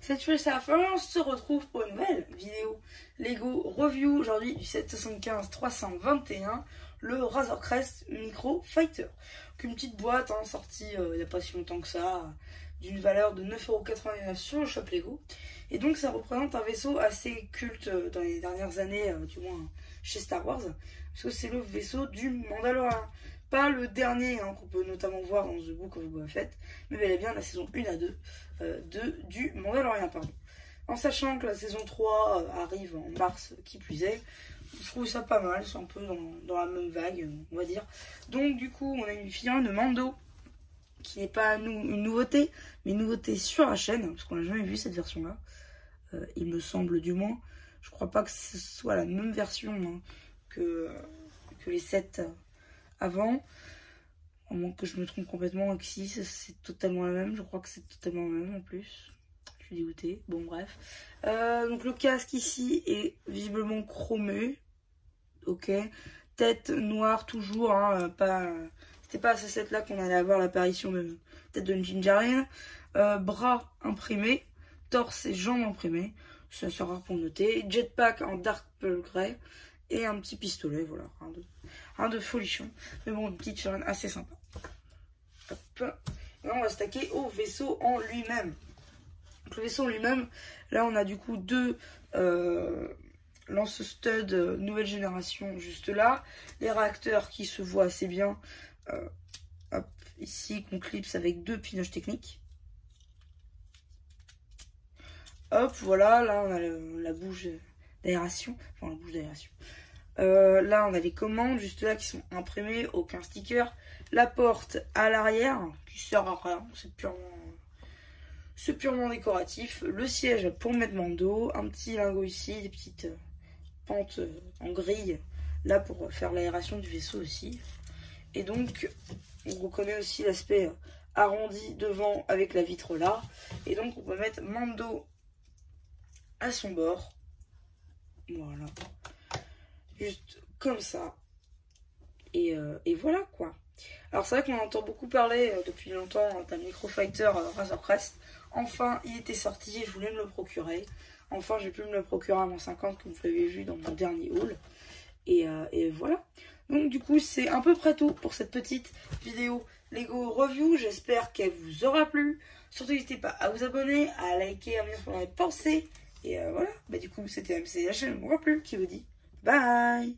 cette c'est la fin, on se retrouve pour une nouvelle vidéo Lego Review aujourd'hui du 775 321 le Razor Crest Micro Fighter. Une petite boîte hein, sortie euh, il n'y a pas si longtemps que ça, d'une valeur de 9,99€ sur le shop Lego. Et donc ça représente un vaisseau assez culte euh, dans les dernières années, euh, du moins chez Star Wars, parce que c'est le vaisseau du Mandalorian. Pas le dernier hein, qu'on peut notamment voir dans The Book of Boba Fett, mais bel et bien la saison 1 à 2 euh, de, du Mandalorian. Pardon. En sachant que la saison 3 euh, arrive en mars, qui plus est, je trouve ça pas mal, c'est un peu dans, la même vague, on va dire. Donc du coup, on a une figurine de Mando, qui n'est pas une nouveauté, mais une nouveauté sur la chaîne, parce qu'on n'a jamais vu cette version-là. Euh, il me semble du moins. Je crois pas que ce soit la même version hein, que, que les 7 avant. Au moins que je me trompe complètement et c'est totalement la même, je crois que c'est totalement la même en plus. Je suis dégoûtée. Bon bref. Euh, donc le casque ici est visiblement chromé. Ok. Tête noire toujours. Hein, pas. C'était pas à ce set là qu'on allait avoir l'apparition de tête de Jinjarin. Euh, bras imprimés. Torse et jambes imprimés. Ça sera pour noter. Jetpack en dark pearl grey et un petit pistolet, voilà, un de, un de folichon. Mais bon, une petite figurine assez sympa. Hop. Et on va stacker au vaisseau en lui-même. le vaisseau en lui-même, là on a du coup deux euh, lance-stud nouvelle génération juste là. Les réacteurs qui se voient assez bien. Euh, hop, ici qu'on clipse avec deux pinoches techniques. Hop, voilà, là on a la bouche d'aération. Enfin, la bouche d'aération. Euh, là, on a les commandes juste là qui sont imprimées, aucun sticker. La porte à l'arrière qui sert à rien, c'est purement, c'est purement décoratif. Le siège pour mettre mon dos, un petit lingot ici, des petites euh, pentes euh, en grille là pour faire l'aération du vaisseau aussi. Et donc, on reconnaît aussi l'aspect arrondi devant avec la vitre là. Et donc, on peut mettre Mando à son bord. Voilà juste comme ça. Et, euh, et voilà quoi. Alors c'est vrai qu'on entend beaucoup parler euh, depuis longtemps d'un microfighter euh, Razor Crest. Enfin, il était sorti, je voulais me le procurer. Enfin, j'ai pu me le procurer à mon 50 comme vous l'avez vu dans mon dernier haul. Et, et voilà. Donc du coup, c'est à peu près tout pour cette petite vidéo Lego Review. J'espère qu'elle vous aura plu. Surtout, n'hésitez pas à vous abonner, à liker, à me dire ce que vous en avez pensé. Et voilà. Bah du coup, c'était MC la chaîne plus qui vous dit Bye